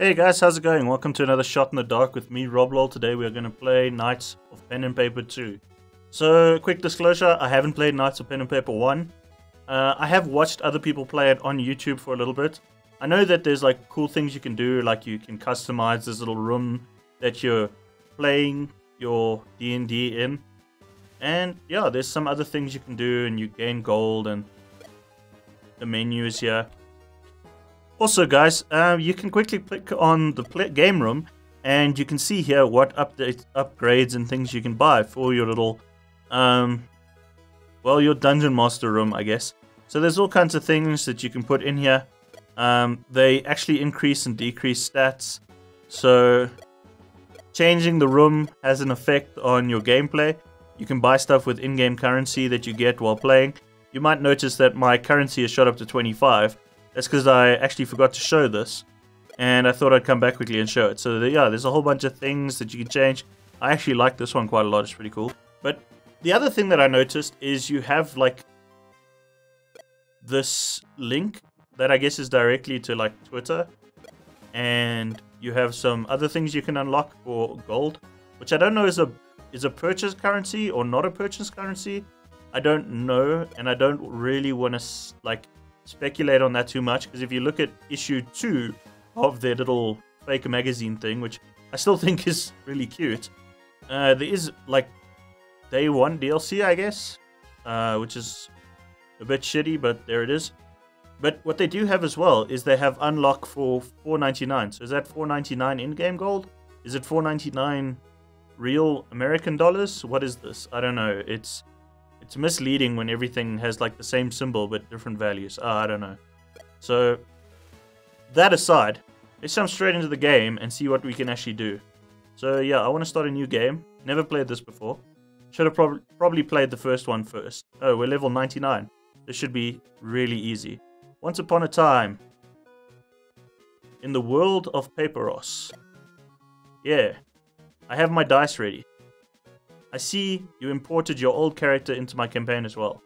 Hey guys, how's it going? Welcome to another Shot in the Dark with me, Rob Roblol. Today we are going to play Knights of Pen and Paper 2. So, quick disclosure, I haven't played Knights of Pen and Paper 1. Uh, I have watched other people play it on YouTube for a little bit. I know that there's like cool things you can do, like you can customize this little room that you're playing your D&D in. And yeah, there's some other things you can do and you gain gold and the menu is here. Also, guys, uh, you can quickly click on the game room, and you can see here what updates, upgrades, and things you can buy for your little, um, well, your dungeon master room, I guess. So there's all kinds of things that you can put in here. Um, they actually increase and decrease stats. So changing the room has an effect on your gameplay. You can buy stuff with in-game currency that you get while playing. You might notice that my currency is shot up to 25 that's because I actually forgot to show this. And I thought I'd come back quickly and show it. So yeah, there's a whole bunch of things that you can change. I actually like this one quite a lot. It's pretty cool. But the other thing that I noticed is you have like this link that I guess is directly to like Twitter. And you have some other things you can unlock for gold. Which I don't know is a is a purchase currency or not a purchase currency. I don't know. And I don't really want to like speculate on that too much because if you look at issue two of their little fake magazine thing, which I still think is really cute, uh, there is like day one DLC, I guess, uh, which is a bit shitty, but there it is. But what they do have as well is they have unlock for 4.99. So is that 4.99 in-game gold? Is it 4.99 real American dollars? What is this? I don't know. It's it's misleading when everything has like the same symbol but different values. Oh, I don't know. So, that aside, let's jump straight into the game and see what we can actually do. So yeah, I want to start a new game. Never played this before. Should have prob probably played the first one first. Oh, we're level 99. This should be really easy. Once upon a time, in the world of Paperos. Yeah, I have my dice ready. I see you imported your old character into my campaign as well.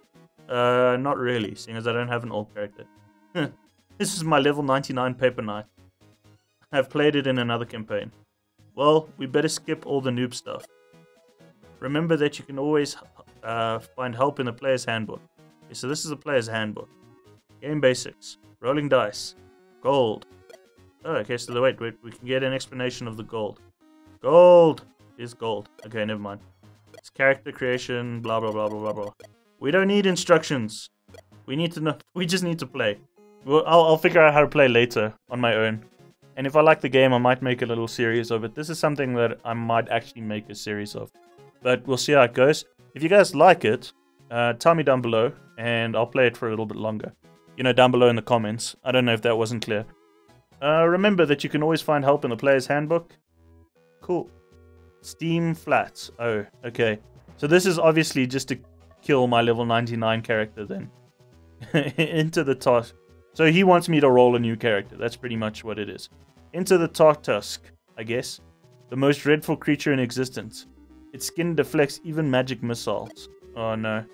Uh, not really, seeing as I don't have an old character. this is my level 99 Paper Knight. I've played it in another campaign. Well, we better skip all the noob stuff. Remember that you can always uh, find help in the player's handbook. Okay, so this is the player's handbook. Game basics. Rolling dice. Gold. Oh, okay, so the, wait, wait, we can get an explanation of the gold. Gold is gold. Okay, never mind. It's character creation, blah, blah, blah, blah, blah, blah. We don't need instructions. We need to know. We just need to play. Well, I'll, I'll figure out how to play later on my own. And if I like the game, I might make a little series of it. This is something that I might actually make a series of. But we'll see how it goes. If you guys like it, uh, tell me down below, and I'll play it for a little bit longer. You know, down below in the comments. I don't know if that wasn't clear. Uh, remember that you can always find help in the player's handbook. Cool. Steam flats. Oh, okay. So this is obviously just to kill my level 99 character then. Into the toss. So he wants me to roll a new character. That's pretty much what it is. Into the Tartusk, I guess. The most dreadful creature in existence. Its skin deflects even magic missiles. Oh no.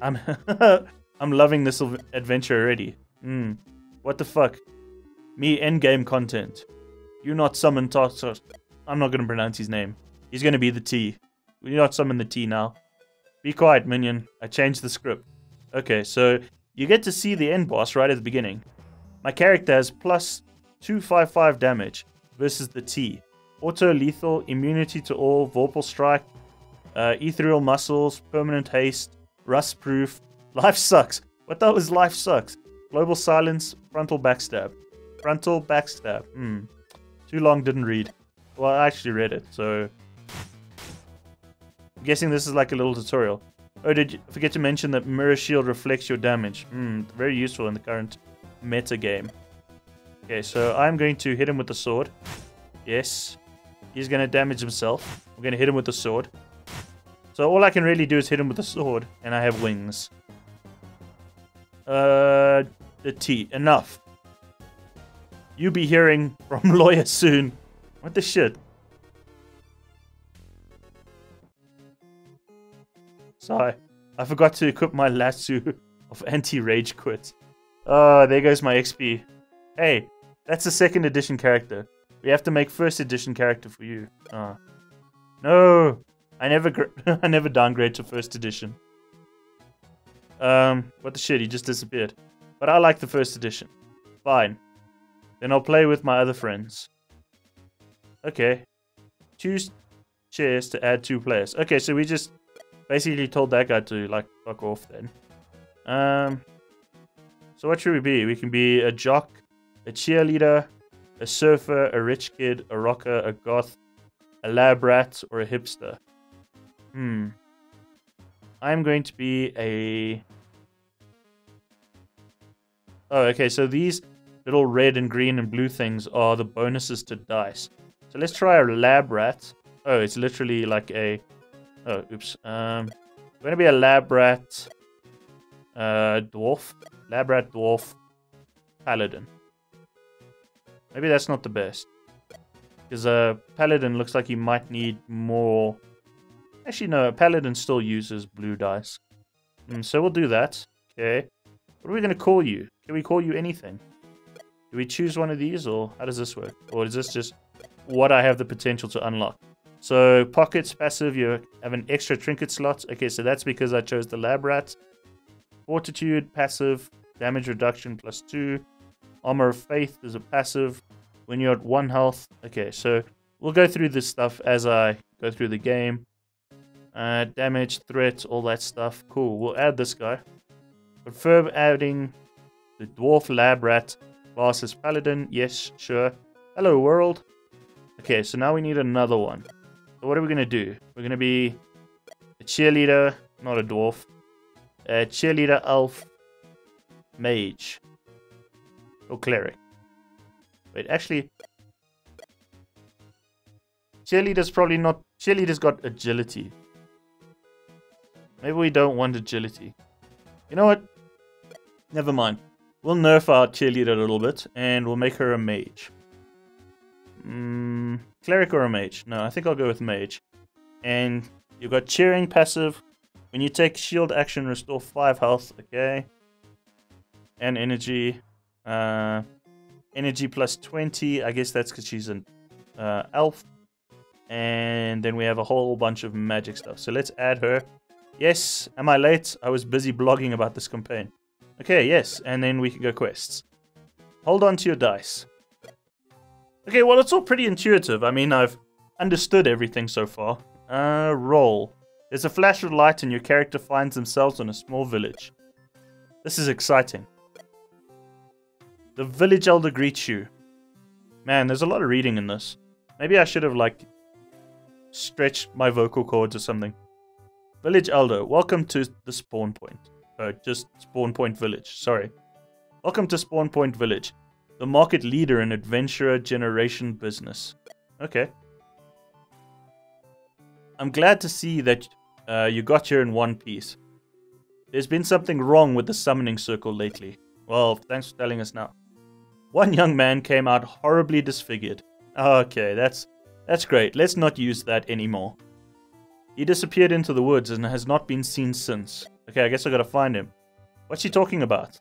I'm I'm loving this adventure already. Hmm. What the fuck? Me endgame content. You not summon Tartusk. I'm not gonna pronounce his name. He's going to be the T. We're not summon the T now. Be quiet, minion. I changed the script. Okay, so you get to see the end boss right at the beginning. My character has plus 255 damage versus the T. Auto lethal, immunity to all, Vorpal strike, uh, ethereal muscles, permanent haste, rust proof. Life sucks. What the hell is life sucks? Global silence, frontal backstab. Frontal backstab. Hmm. Too long, didn't read. Well, I actually read it, so I'm guessing this is like a little tutorial. Oh, did you forget to mention that Mirror Shield reflects your damage? Hmm, very useful in the current meta game. Okay, so I'm going to hit him with the sword. Yes. He's going to damage himself. I'm going to hit him with the sword. So all I can really do is hit him with the sword, and I have wings. Uh, the T. Enough. You'll be hearing from lawyer soon. What the shit? Sorry. I forgot to equip my lasso of anti-rage quit. Oh, there goes my XP. Hey, that's a second edition character. We have to make first edition character for you. Ah. No! I never I never downgrade to first edition. Um, what the shit, he just disappeared. But I like the first edition. Fine. Then I'll play with my other friends. Okay. Choose chairs to add two players. Okay, so we just basically told that guy to, like, fuck off then. Um, so what should we be? We can be a jock, a cheerleader, a surfer, a rich kid, a rocker, a goth, a lab rat, or a hipster. Hmm. I'm going to be a... Oh, okay, so these little red and green and blue things are the bonuses to dice. So let's try a lab rat. Oh, it's literally like a... Oh, oops. Um, I'm to be a lab rat, uh, dwarf, lab rat, dwarf, paladin. Maybe that's not the best. Because a paladin looks like you might need more... Actually, no, a paladin still uses blue dice. Mm, so we'll do that. Okay. What are we to call you? Can we call you anything? Do we choose one of these, or how does this work? Or is this just what I have the potential to unlock? So, pockets, passive, you have an extra trinket slot. Okay, so that's because I chose the lab rat. Fortitude, passive, damage reduction plus two. Armor of Faith is a passive. When you're at one health. Okay, so we'll go through this stuff as I go through the game. Uh, damage, threat, all that stuff. Cool, we'll add this guy. Confirm adding the Dwarf Lab Rat as Paladin. Yes, sure. Hello, world. Okay, so now we need another one. So what are we going to do? We're going to be a cheerleader, not a dwarf. A cheerleader, elf, mage. Or cleric. Wait, actually... Cheerleader's probably not... Cheerleader's got agility. Maybe we don't want agility. You know what? Never mind. We'll nerf our cheerleader a little bit, and we'll make her a mage. Mm, cleric or a mage? No, I think I'll go with mage. And you've got cheering passive. When you take shield action, restore 5 health. Okay. And energy. Uh, energy plus 20. I guess that's because she's an uh, elf. And then we have a whole bunch of magic stuff. So let's add her. Yes, am I late? I was busy blogging about this campaign. Okay, yes, and then we can go quests. Hold on to your dice. Okay, well, it's all pretty intuitive. I mean, I've understood everything so far. Uh, roll. There's a flash of light and your character finds themselves in a small village. This is exciting. The village elder greets you. Man, there's a lot of reading in this. Maybe I should have, like, stretched my vocal cords or something. Village elder, welcome to the spawn point. Uh, just spawn point village, sorry. Welcome to Spawn Point Village, the market leader in adventurer generation business. Okay. I'm glad to see that uh, you got here in one piece. There's been something wrong with the summoning circle lately. Well, thanks for telling us now. One young man came out horribly disfigured. Okay, that's that's great. Let's not use that anymore. He disappeared into the woods and has not been seen since. Okay, I guess I gotta find him. What's he talking about?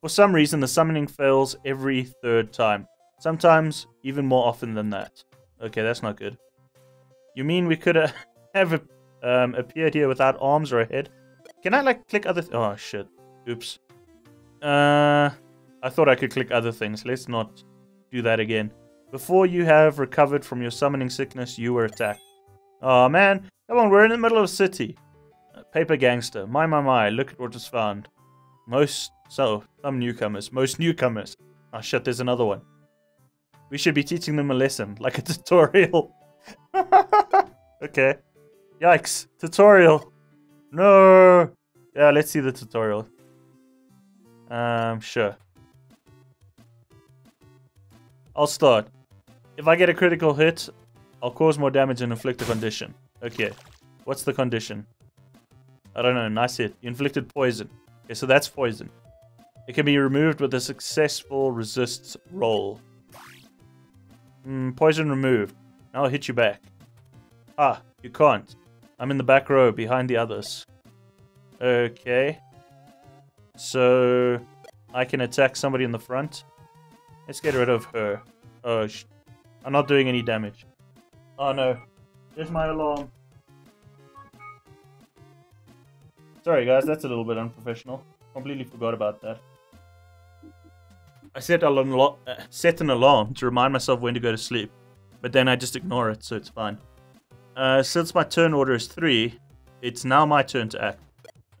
For some reason, the summoning fails every third time. Sometimes even more often than that. Okay, that's not good. You mean we could uh, have um, appeared here without arms or a head? Can I, like, click other... oh, shit. Oops. Uh... I thought I could click other things. Let's not do that again. Before you have recovered from your summoning sickness, you were attacked. Oh man, come on, we're in the middle of a city. Uh, paper gangster. My, my, my, look at what was found. Most, so, some newcomers. Most newcomers. Oh shit, there's another one. We should be teaching them a lesson, like a tutorial. okay. Yikes. Tutorial. No. Yeah, let's see the tutorial. Um, sure. I'll start. If I get a critical hit, I'll cause more damage and inflict a condition. Okay. What's the condition? I don't know. Nice hit. You inflicted poison. Okay, so that's poison. It can be removed with a successful resists roll. Mm, poison removed. Now I'll hit you back. Ah, you can't. I'm in the back row behind the others. Okay. So I can attack somebody in the front. Let's get rid of her. Oh, I'm not doing any damage. Oh no. There's my alarm. Sorry guys, that's a little bit unprofessional. Completely forgot about that. I set, uh, set an alarm to remind myself when to go to sleep, but then I just ignore it, so it's fine. Uh, since my turn order is 3, it's now my turn to act.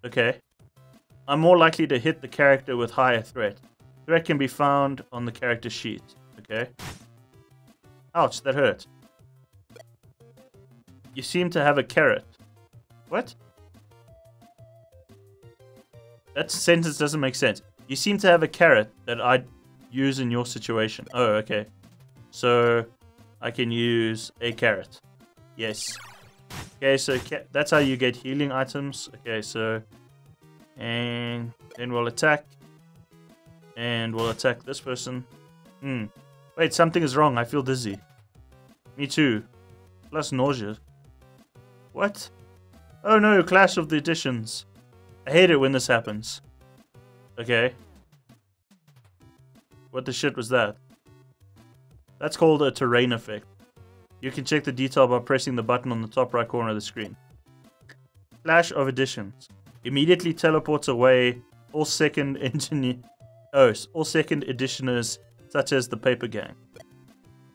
Okay. I'm more likely to hit the character with higher threat. Threat can be found on the character sheet. Okay. Ouch, that hurt. You seem to have a carrot. What? That sentence doesn't make sense. You seem to have a carrot that I'd use in your situation. Oh, okay. So, I can use a carrot. Yes. Okay, so that's how you get healing items. Okay, so... And then we'll attack. And we'll attack this person. Hmm. Wait, something is wrong. I feel dizzy. Me too. Plus nausea. What? Oh no, Clash of the Editions. I hate it when this happens. Okay. What the shit was that? That's called a terrain effect. You can check the detail by pressing the button on the top right corner of the screen. Clash of Editions. Immediately teleports away all second engineer oh, all second editioners such as the Paper Gang.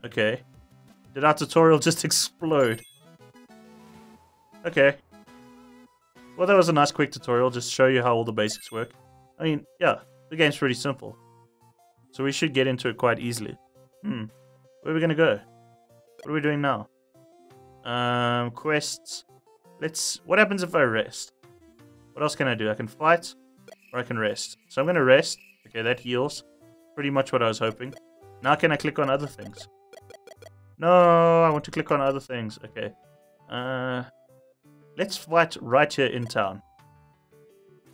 Okay. Did our tutorial just explode? Okay. Well, that was a nice quick tutorial, just show you how all the basics work. I mean, yeah, the game's pretty simple. So we should get into it quite easily. Hmm. Where are we gonna go? What are we doing now? Um, quests. Let's... What happens if I rest? What else can I do? I can fight, or I can rest. So I'm gonna rest. Okay, that heals. Pretty much what I was hoping. Now can I click on other things? No, I want to click on other things. Okay. Uh, let's fight right here in town.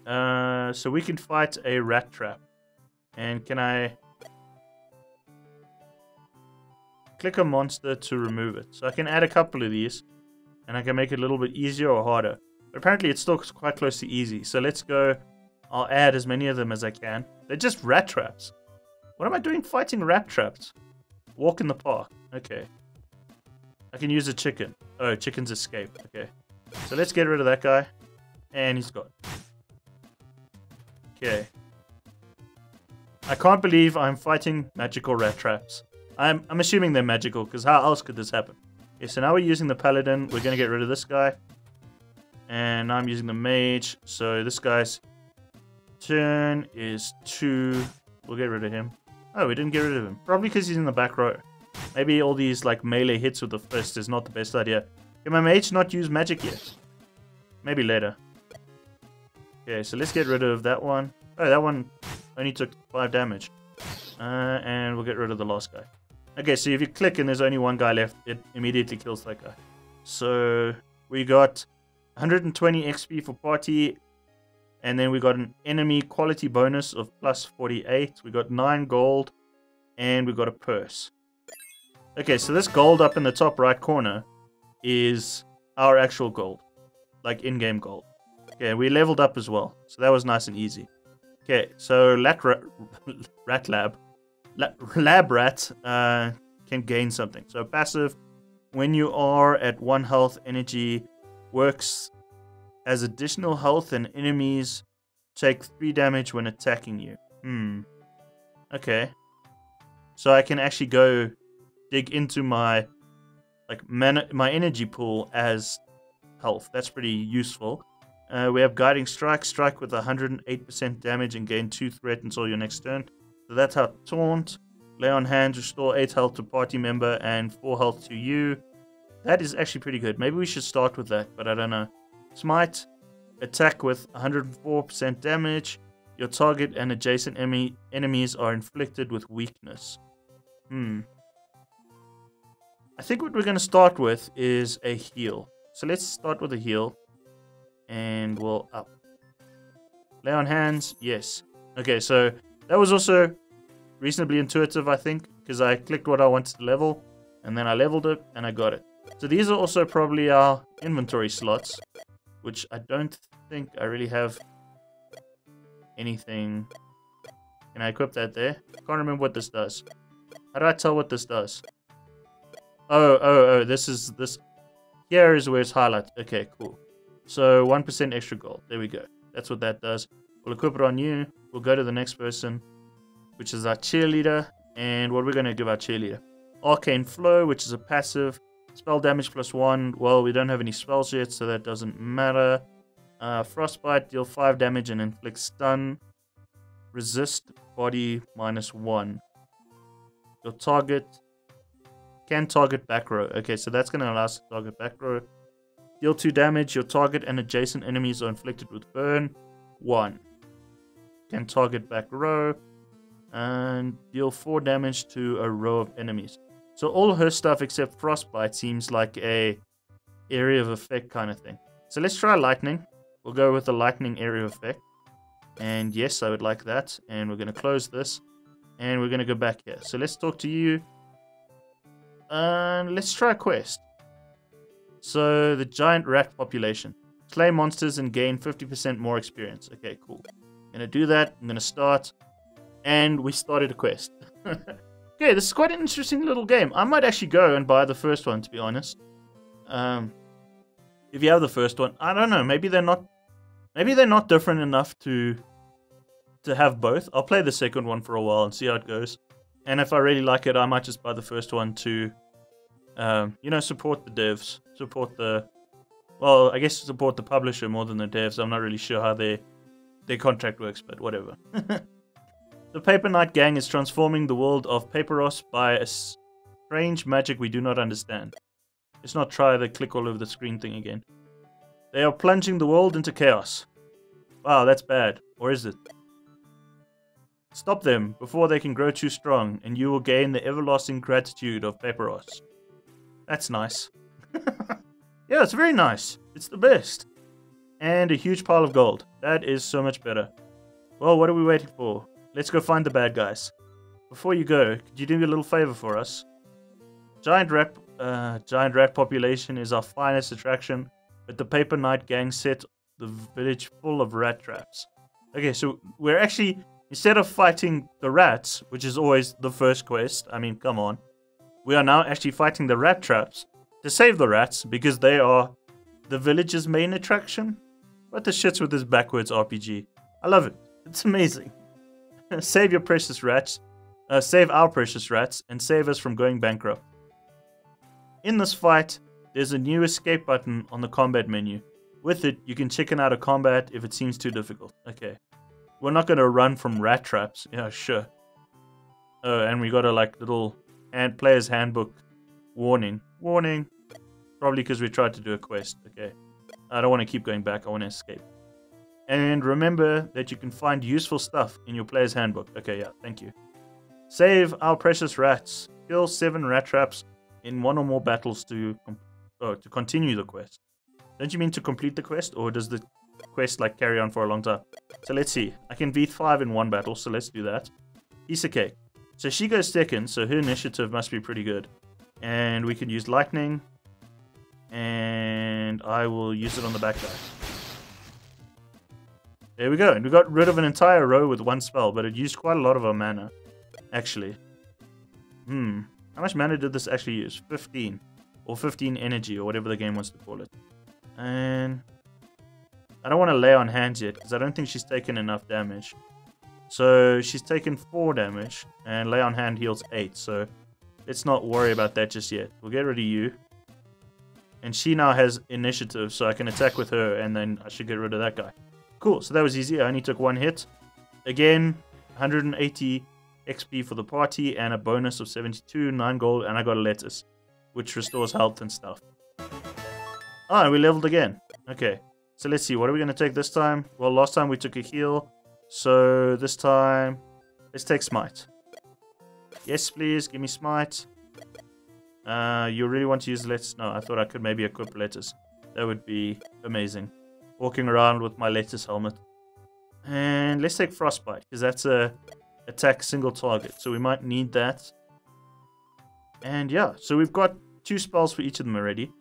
Uh, so we can fight a rat trap. And can I click a monster to remove it? So I can add a couple of these and I can make it a little bit easier or harder. But apparently it's still quite close to easy. So let's go. I'll add as many of them as I can. They're just rat traps. What am I doing fighting rat traps? Walk in the park. Okay. I can use a chicken. Oh, chickens escape. Okay. So let's get rid of that guy. And he's gone. Okay. I can't believe I'm fighting magical rat traps. I'm, I'm assuming they're magical, because how else could this happen? Okay, so now we're using the paladin. We're going to get rid of this guy. And I'm using the mage. So this guy's turn is two. We'll get rid of him. Oh, we didn't get rid of him. Probably because he's in the back row. Maybe all these like melee hits with the fist is not the best idea. Can my mage not use magic yet? Maybe later. Okay, so let's get rid of that one. Oh, that one only took 5 damage. Uh, and we'll get rid of the last guy. Okay, so if you click and there's only one guy left, it immediately kills that guy. So we got 120 XP for party, and then we got an enemy quality bonus of plus 48. We got 9 gold, and we got a purse. Okay, so this gold up in the top right corner is our actual gold. Like in-game gold. Okay, we leveled up as well. So that was nice and easy. Okay, so Lat Ra Rat Lab. La Lab Rat uh, can gain something. So passive, when you are at 1 health, energy works as additional health and enemies take 3 damage when attacking you. Hmm. Okay. So I can actually go dig into my like mana, my energy pool as health. That's pretty useful. Uh, we have Guiding Strike. Strike with 108% damage and gain 2 threat until your next turn. So that's how Taunt. Lay on Hands. Restore 8 health to party member and 4 health to you. That is actually pretty good. Maybe we should start with that, but I don't know. Smite. Attack with 104% damage. Your target and adjacent enemy enemies are inflicted with weakness. Hmm. I think what we're going to start with is a heal. So let's start with a heal and we'll up. Lay on hands, yes. Okay, so that was also reasonably intuitive, I think, because I clicked what I wanted to level, and then I leveled it, and I got it. So these are also probably our inventory slots, which I don't think I really have anything. Can I equip that there? Can't remember what this does. How do I tell what this does? Oh, oh, oh, this is this. Here is where it's highlighted. Okay, cool. So 1% extra gold. There we go. That's what that does. We'll equip it on you. We'll go to the next person, which is our cheerleader. And what we're going to give our cheerleader? Arcane Flow, which is a passive. Spell damage plus one. Well, we don't have any spells yet, so that doesn't matter. Uh, Frostbite, deal 5 damage and inflict stun. Resist body minus 1. Your target can target back row. Okay, so that's going to allow us to target back row. Deal 2 damage. Your target and adjacent enemies are inflicted with burn. 1. Can target back row. And deal 4 damage to a row of enemies. So all her stuff except Frostbite seems like a area of effect kind of thing. So let's try Lightning. We'll go with the Lightning area of effect. And yes, I would like that. And we're going to close this. And we're going to go back here. So let's talk to you. And let's try a quest. So the giant rat population. Slay monsters and gain 50% more experience. Okay, cool. I'm to do that. I'm to start. And we started a quest. Okay, this is quite an interesting little game. I might actually go and buy the first one, to be honest. Um, if you have the first one, I don't know. Maybe they're not. Maybe they're not different enough to to have both. I'll play the second one for a while and see how it goes. And if I really like it, I might just buy the first one to, um, you know, support the devs, support the. Well, I guess support the publisher more than the devs. I'm not really sure how their their contract works, but whatever. The Paper Knight gang is transforming the world of Paperos by a strange magic we do not understand. Let's not try the click all over the screen thing again. They are plunging the world into chaos. Wow, that's bad. Or is it? Stop them before they can grow too strong, and you will gain the everlasting gratitude of Paperos. That's nice. yeah, it's very nice. It's the best. And a huge pile of gold. That is so much better. Well, what are we waiting for? Let's go find the bad guys. Before you go, could you do me a little favor for us? Giant rat, uh, giant rat population is our finest attraction, but the Paper Knight gang set the village full of rat traps. Okay, so we're actually instead of fighting the rats, which is always the first quest. I mean, come on, we are now actually fighting the rat traps to save the rats because they are the village's main attraction. What the shits with this backwards RPG? I love it. It's amazing. save your precious rats, uh, save our precious rats, and save us from going bankrupt. In this fight, there's a new escape button on the combat menu. With it, you can chicken out of combat if it seems too difficult. Okay. We're not gonna run from rat traps. Yeah, sure. Oh, and we got a like little and player's handbook warning. Warning. Probably because we tried to do a quest. Okay. I don't want to keep going back. I want to escape. And remember that you can find useful stuff in your player's handbook. Okay, yeah, thank you. Save our precious rats. Kill seven rat traps in one or more battles to oh, to continue the quest. Don't you mean to complete the quest, or does the quest like carry on for a long time? So let's see. I can beat five in one battle, so let's do that. Of. So she goes second, so her initiative must be pretty good. And we can use lightning. And I will use it on the back guy. There we go. And we got rid of an entire row with one spell, but it used quite a lot of our mana, actually. Hmm. How much mana did this actually use? 15. Or 15 energy, or whatever the game wants to call it. And... I don't want to lay on hands yet, because I don't think she's taken enough damage. So, she's taken 4 damage, and lay on hand heals 8, so... Let's not worry about that just yet. We'll get rid of you. And she now has initiative, so I can attack with her, and then I should get rid of that guy. Cool, so that was easy. I only took one hit. Again, 180 XP for the party and a bonus of 72, 9 gold, and I got a lettuce, which restores health and stuff. Ah, we leveled again. Okay, so let's see. What are we going to take this time? Well, last time we took a heal, so this time, let's take smite. Yes, please, give me smite. Uh, you really want to use lettuce? No, I thought I could maybe equip lettuce. That would be amazing walking around with my lettuce helmet. And let's take Frostbite, because that's a attack single target. So we might need that. And yeah, so we've got two spells for each of them already.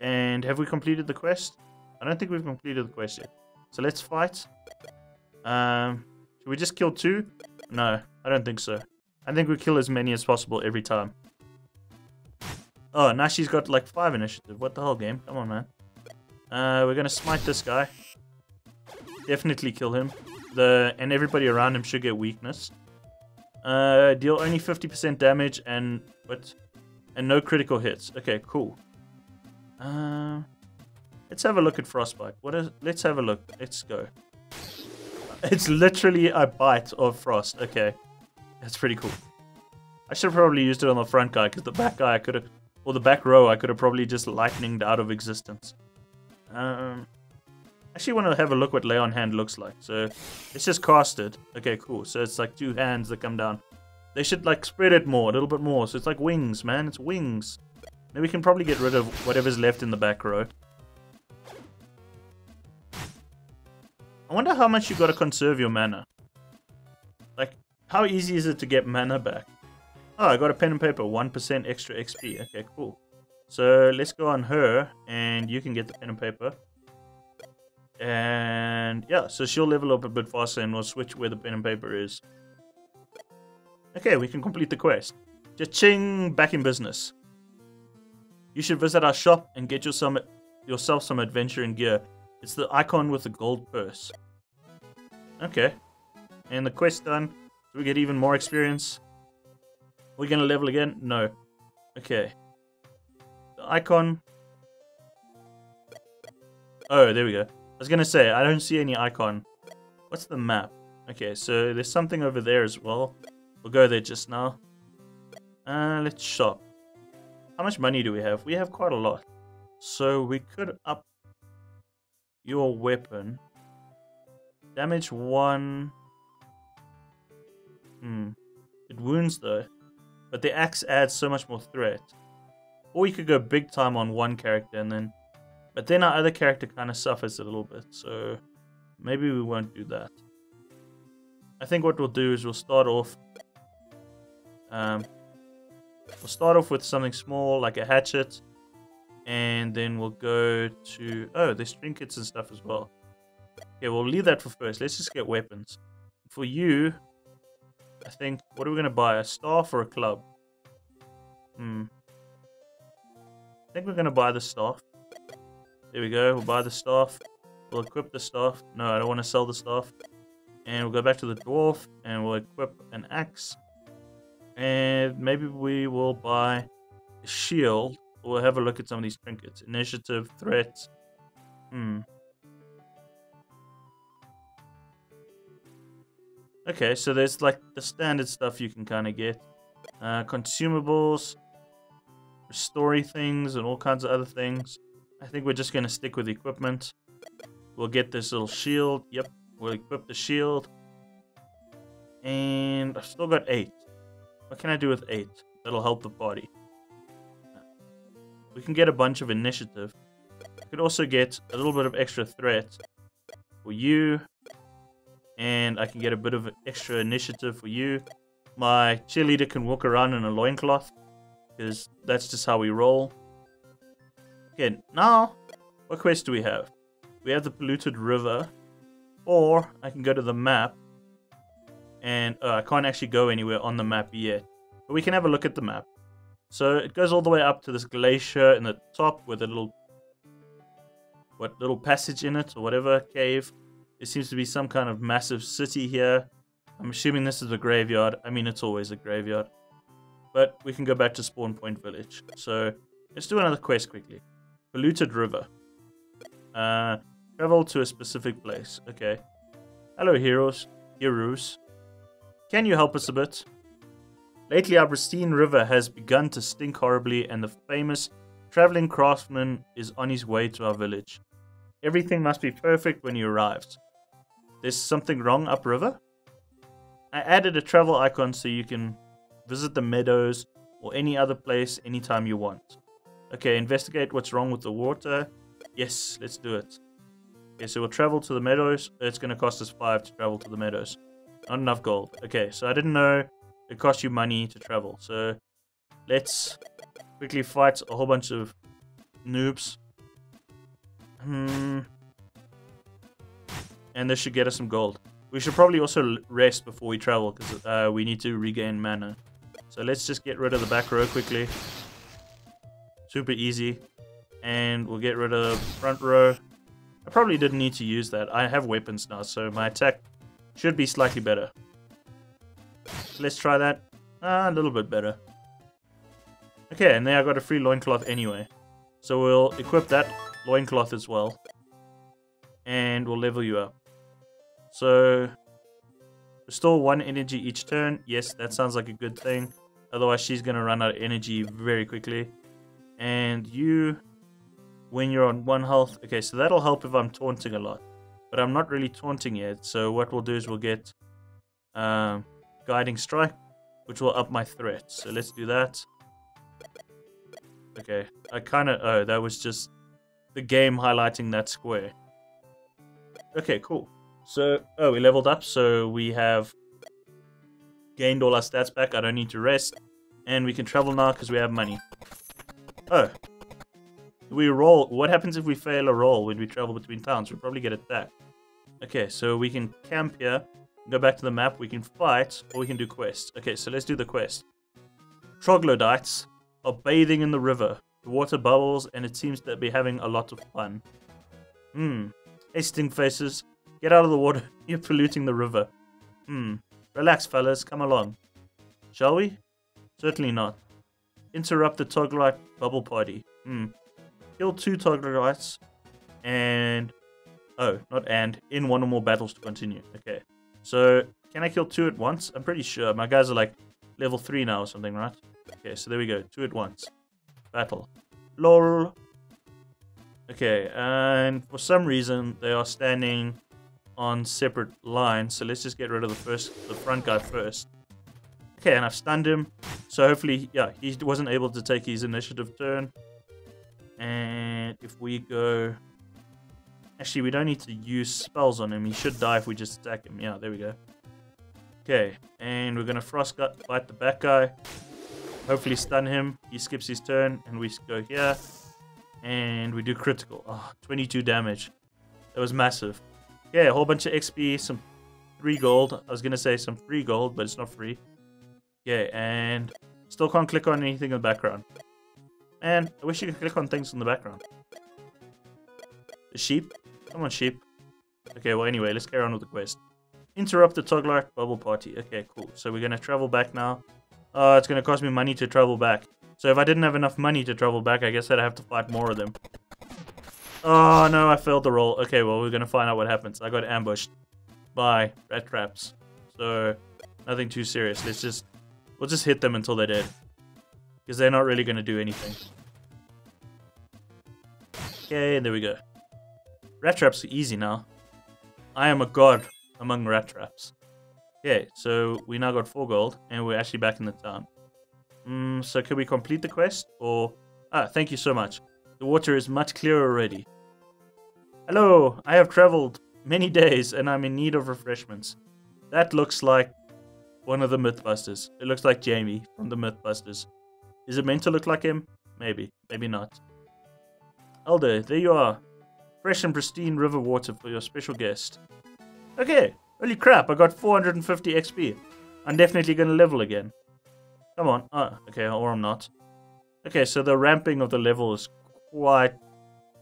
And have we completed the quest? I don't think we've completed the quest yet. So let's fight. Um, should we just kill two? No, I don't think so. I think we kill as many as possible every time. Oh, now she's got like five initiative. What the hell, game? Come on, man. Uh, we're gonna smite this guy. Definitely kill him. The and everybody around him should get weakness. Uh, deal only 50% damage and what? And no critical hits. Okay, cool. Uh, let's have a look at frostbite. What is? Let's have a look. Let's go. It's literally a bite of frost. Okay, that's pretty cool. I should have probably used it on the front guy because the back guy I could have, or the back row I could have probably just lightninged out of existence. Um, actually want to have a look what lay on hand looks like. So it's just casted. Okay, cool. So it's like two hands that come down. They should like spread it more, a little bit more. So it's like wings, man. It's wings. Then we can probably get rid of whatever's left in the back row. I wonder how much you gotta conserve your mana. Like, how easy is it to get mana back? Oh, I got a pen and paper, 1% extra XP. Okay, cool. So let's go on her, and you can get the pen and paper. And yeah, so she'll level up a bit faster, and we'll switch where the pen and paper is. Okay, we can complete the quest. Cha-ching, back in business. You should visit our shop and get yourself, yourself some adventuring gear. It's the icon with the gold purse. Okay. And the quest done. Do we get even more experience? Are we gonna level again? No. Okay. The icon. Oh, there we go. I was gonna say, I don't see any icon. What's the map? Okay, so there's something over there as well. We'll go there just now. Uh, let's shop. How much money do we have? We have quite a lot. So we could up your weapon. Damage 1. Hmm. It wounds though. But the axe adds so much more threat. Or you could go big time on one character and then... But then our other character kind of suffers a little bit. So maybe we won't do that. I think what we'll do is we'll start off... Um, we'll start off with something small like a hatchet and then we'll go to oh there's trinkets and stuff as well. Okay we'll leave that for first. Let's just get weapons. For you i think what are we going to buy? A staff or a club? Hmm. I think we're going to buy the staff. There we go. We'll buy the staff. We'll equip the staff. No i don't want to sell the staff. And we'll go back to the dwarf and we'll equip an axe. And maybe we will buy a shield We'll have a look at some of these trinkets. Initiative, threats. Hmm. Okay, so there's like the standard stuff you can kind of get. Uh, consumables, story things, and all kinds of other things. I think we're just going to stick with equipment. We'll get this little shield. Yep, we'll equip the shield. And I've still got eight. What can I do with eight? That'll help the party. We can get a bunch of initiative. We could also get a little bit of extra threat for you. And I can get a bit of extra initiative for you. My cheerleader can walk around in a loincloth. Because that's just how we roll. Okay, now, what quest do we have? We have the polluted river. Or I can go to the map. And uh, I can't actually go anywhere on the map yet. But we can have a look at the map. So it goes all the way up to this glacier in the top with a little what little passage in it or whatever cave. There seems to be some kind of massive city here. I'm assuming this is a graveyard. I mean, it's always a graveyard. But we can go back to Spawn Point Village. So let's do another quest quickly. Polluted River. Uh, travel to a specific place. Okay. Hello, heroes. Heroes. Can you help us a bit? Lately, our pristine river has begun to stink horribly, and the famous traveling craftsman is on his way to our village. Everything must be perfect when he arrives. There's something wrong upriver? I added a travel icon so you can visit the meadows or any other place anytime you want. Okay, investigate what's wrong with the water. Yes, let's do it. Okay, so we'll travel to the meadows. It's going to cost us 5 to travel to the meadows. Not enough gold. Okay, so I didn't know it costs you money to travel. So let's quickly fight a whole bunch of noobs. Hmm. And this should get us some gold. We should probably also rest before we travel because uh, we need to regain mana. So let's just get rid of the back row quickly. Super easy. And we'll get rid of the front row. I probably didn't need to use that. I have weapons now, so my attack should be slightly better. Let's try that. Ah, a little bit better. Okay, and there I got a free loincloth anyway. So we'll equip that loincloth as well. And we'll level you up. So, restore one energy each turn. Yes, that sounds like a good thing. Otherwise, she's going to run out of energy very quickly. And you, when you're on one health. Okay, so that'll help if I'm taunting a lot. But I'm not really taunting yet. So what we'll do is we'll get um, Guiding Strike, which will up my threat. So let's do that. Okay, I kind of... Oh, that was just the game highlighting that square. Okay, cool. So, oh, we leveled up, so we have gained all our stats back. I don't need to rest. And we can travel now because we have money. Oh. We roll. What happens if we fail a roll when we travel between towns? We'll probably get attacked. Okay, so we can camp here. Go back to the map. We can fight, or we can do quests. Okay, so let's do the quest. Troglodytes are bathing in the river. The water bubbles, and it seems to be having a lot of fun. Hmm. Hasting faces Get out of the water. You're polluting the river. Hmm. Relax, fellas. Come along. Shall we? Certainly not. Interrupt the Troglodyte bubble party. Hmm. Kill two Troglodytes. And... Oh, not and. In one or more battles to continue. Okay. So, can I kill two at once? I'm pretty sure. My guys are like level 3 now or something, right? Okay, so there we go. Two at once. Battle. LOL. Okay, and for some reason, they are standing on separate lines. So let's just get rid of the first, the front guy first. Okay, and I've stunned him. So hopefully, yeah, he wasn't able to take his initiative turn. And if we go... Actually, we don't need to use spells on him. He should die if we just attack him. Yeah, there we go. Okay, and we're going to frost bite the back guy. Hopefully stun him. He skips his turn, and we go here. And we do critical. Oh, 22 damage. That was massive. Yeah, a whole bunch of XP, some free gold. I was gonna say some free gold, but it's not free. Yeah, and still can't click on anything in the background. And I wish you could click on things in the background. The sheep? Come on, sheep. Okay, well, anyway, let's carry on with the quest. Interrupt the Troglodyte bubble party. Okay, cool. So we're gonna travel back now. Oh, it's gonna cost me money to travel back. So if I didn't have enough money to travel back, I guess I'd have to fight more of them. Oh no, I failed the roll. Okay, well we're gonna find out what happens. I got ambushed by rat traps. So nothing too serious. Let's just we'll just hit them until they're dead. Because they're not really gonna do anything. Okay, and there we go. Rat traps are easy now. I am a god among rat traps. Okay, so we now got 4 gold, and we're actually back in the town. Mm, so can we complete the quest, or... Ah, thank you so much. The water is much clearer already. Hello, I have traveled many days and I'm in need of refreshments. That looks like one of the Mythbusters. It looks like Jamie from the Mythbusters. Is it meant to look like him? Maybe, maybe not. Elder, there you are. Fresh and pristine river water for your special guest. Okay, holy crap, I got 450 XP. I'm definitely gonna level again. Come on. Oh, okay, or I'm not. Okay, so the ramping of the level is quite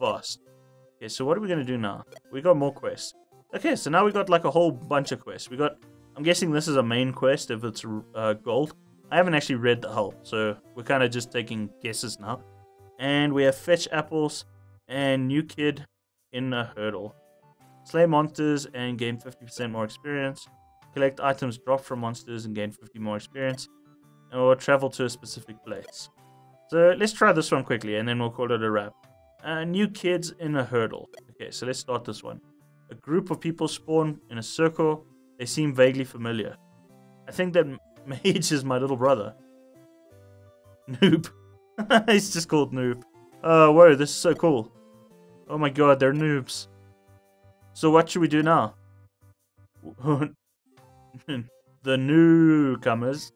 fast. Okay, so what are we going to do now? We got more quests. Okay, so now we got like a whole bunch of quests. We got, I'm guessing this is a main quest if it's uh, gold. I haven't actually read the whole, so we're kind of just taking guesses now. And we have fetch apples and new kid in a hurdle. Slay monsters and gain 50% more experience. Collect items dropped from monsters and gain 50 more experience. Or travel to a specific place. So let's try this one quickly and then we'll call it a wrap. Uh, new kids in a hurdle. Okay, so let's start this one. A group of people spawn in a circle. They seem vaguely familiar. I think that Mage is my little brother. Noob. He's just called Noob. Oh, whoa, this is so cool. Oh my god, they're noobs. So what should we do now? the newcomers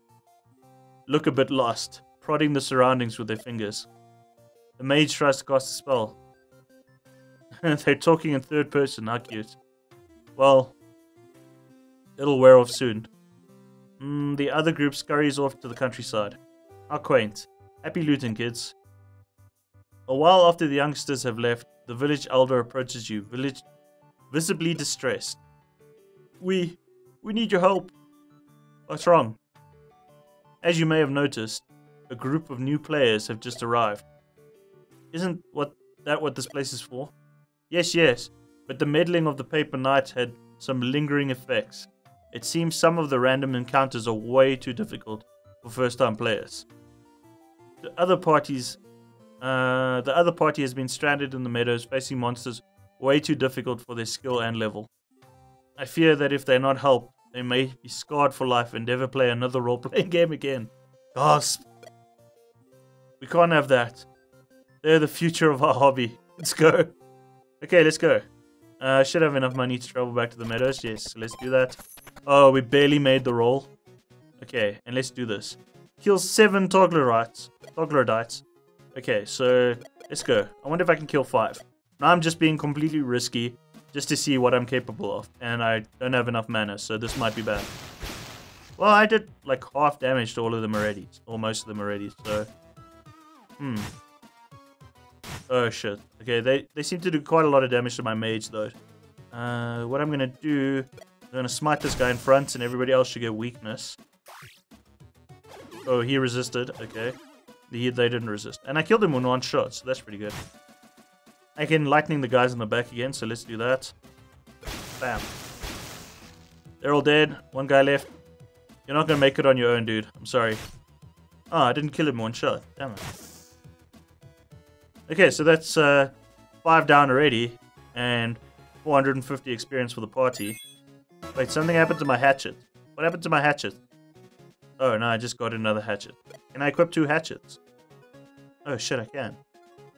look a bit lost prodding the surroundings with their fingers. The mage tries to cast a spell. They're talking in third person, how cute. Well, it'll wear off soon. Mm, the other group scurries off to the countryside. How quaint. Happy looting, kids. A while after the youngsters have left, the village elder approaches you, village visibly distressed. We we need your help. What's wrong? As you may have noticed, a group of new players have just arrived. Isn't what that what this place is for? Yes, yes, but the meddling of the paper knights had some lingering effects. It seems some of the random encounters are way too difficult for first-time players. The other parties, uh, the other party has been stranded in the meadows, facing monsters way too difficult for their skill and level. I fear that if they're not helped, they may be scarred for life and never play another role-playing game again. Gasp! We can't have that. They're the future of our hobby. Let's go. Okay, let's go. Uh, I should have enough money to travel back to the meadows. Yes, let's do that. Oh, we barely made the roll. Okay, and let's do this. Kill seven Troglodytes. Troglodytes. Okay, so let's go. I wonder if I can kill five. Now I'm just being completely risky just to see what I'm capable of. And I don't have enough mana, so this might be bad. Well, I did like half damage to all of them already. Or most of them already, so... Hmm. Oh shit. Okay, they, they seem to do quite a lot of damage to my mage though. Uh, what I'm gonna do... I'm gonna smite this guy in front and everybody else should get weakness. Oh, he resisted. Okay. He, they didn't resist. And I killed him in one shot, so that's pretty good. I can lightning the guys in the back again, so let's do that. Bam. They're all dead. One guy left. You're not gonna make it on your own, dude. I'm sorry. Oh, I didn't kill him one shot. Damn it. Okay, so that's uh, five down already, and 450 experience for the party. Wait, something happened to my hatchet. What happened to my hatchet? Oh, no, I just got another hatchet. Can I equip two hatchets? Oh, shit, I can.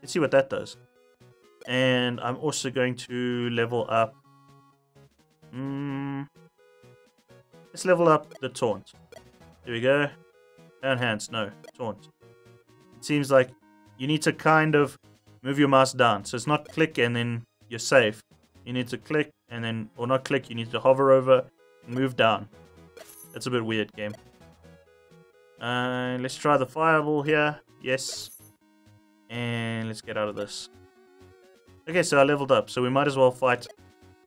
Let's see what that does. And I'm also going to level up... Mm, let's level up the taunt. There we go. Down hands, no, taunt. It seems like you need to kind of move your mouse down. So it's not click and then you're safe. You need to click and then, or not click, you need to hover over and move down. That's a bit weird game. Uh, let's try the fireball here. Yes. And let's get out of this. Okay, so I leveled up, so we might as well fight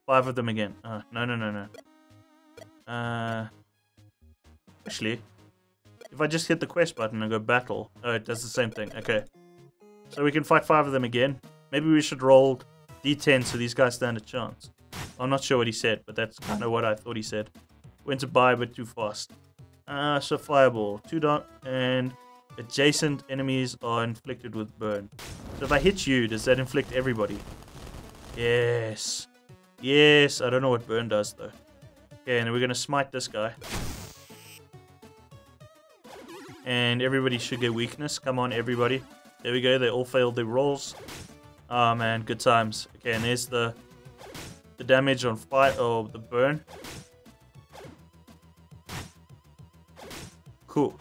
five of them again. Uh, no, no, no, no. Uh, actually, if I just hit the quest button and go battle, oh, it does the same thing. Okay. So we can fight five of them again. Maybe we should roll d10 so these guys stand a chance. I'm not sure what he said, but that's kind of what I thought he said. Went to buy, but too fast. Uh, so fireball, two dot, and adjacent enemies are inflicted with burn. So if I hit you, does that inflict everybody? Yes. Yes, I don't know what burn does though. Okay, and we're gonna smite this guy. And everybody should get weakness. Come on, everybody. There we go, they all failed their rolls. Oh man, good times. Okay, and there's the the damage on fight or oh, the burn. Cool.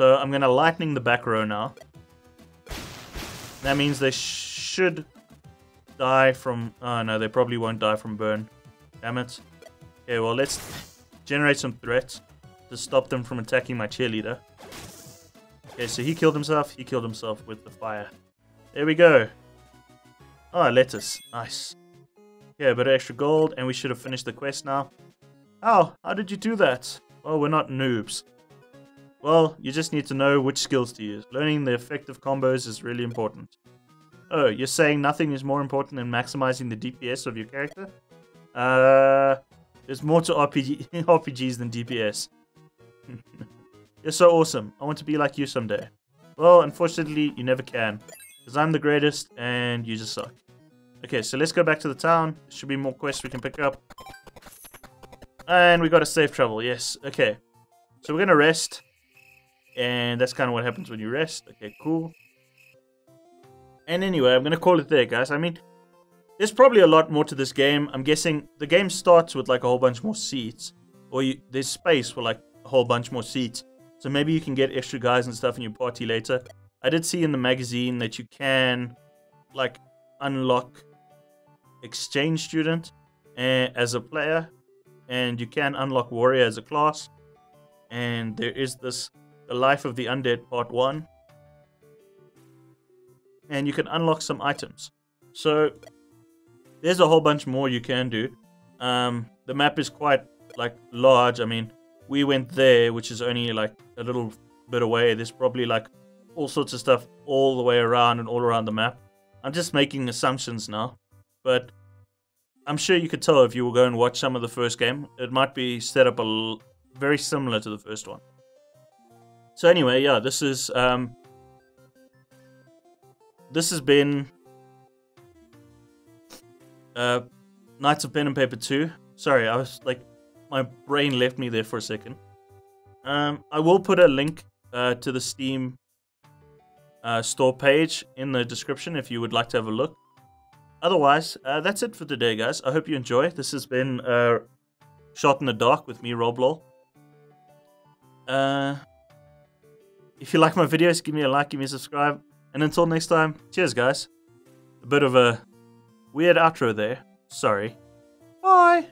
So I'm gonna lightning the back row now. That means they should die from... Oh no, they probably won't die from burn. Damn it. Okay, well let's generate some threats to stop them from attacking my cheerleader. Okay, so he killed himself. He killed himself with the fire. There we go. Oh, lettuce. Nice. Yeah, a bit of extra gold, and we should have finished the quest now. Oh, how did you do that? Well, we're not noobs. Well, you just need to know which skills to use. Learning the effective combos is really important. Oh, you're saying nothing is more important than maximizing the DPS of your character? Uh, there's more to RPG RPGs than DPS. You're so awesome. I want to be like you someday. Well, unfortunately, you never can. Because I'm the greatest, and you just suck. Okay, so let's go back to the town. There should be more quests we can pick up. And we got a safe travel, yes. Okay. So we're going to rest. And that's kind of what happens when you rest. Okay, cool. And anyway, I'm going to call it there, guys. I mean, there's probably a lot more to this game. I'm guessing the game starts with like a whole bunch more seats. Or you, there's space for like a whole bunch more seats. So maybe you can get extra guys and stuff in your party later. I did see in the magazine that you can, like, unlock exchange student uh, as a player, and you can unlock warrior as a class. And there is this, the life of the undead part one. and you can unlock some items. So there's a whole bunch more you can do. Um, the map is quite like large. I mean, we went there, which is only like a little bit away. There's probably like all sorts of stuff all the way around and all around the map. I'm just making assumptions now, but I'm sure you could tell if you will go and watch some of the first game. It might be set up a l- very similar to the first one. So anyway, yeah, this is um, this has been uh, Knights of Pen and Paper 2. Sorry, I was like, my brain left me there for a second. Um, I will put a link uh, to the Steam uh, store page in the description if you would like to have a look. Otherwise, uh, that's it for today, guys. I hope you enjoy. This has been uh, Shot in the Dark with me, Rob Uh, if you like my videos, give me a like, give me a subscribe. And until next time, cheers, guys. A bit of a weird outro there. Sorry. Bye.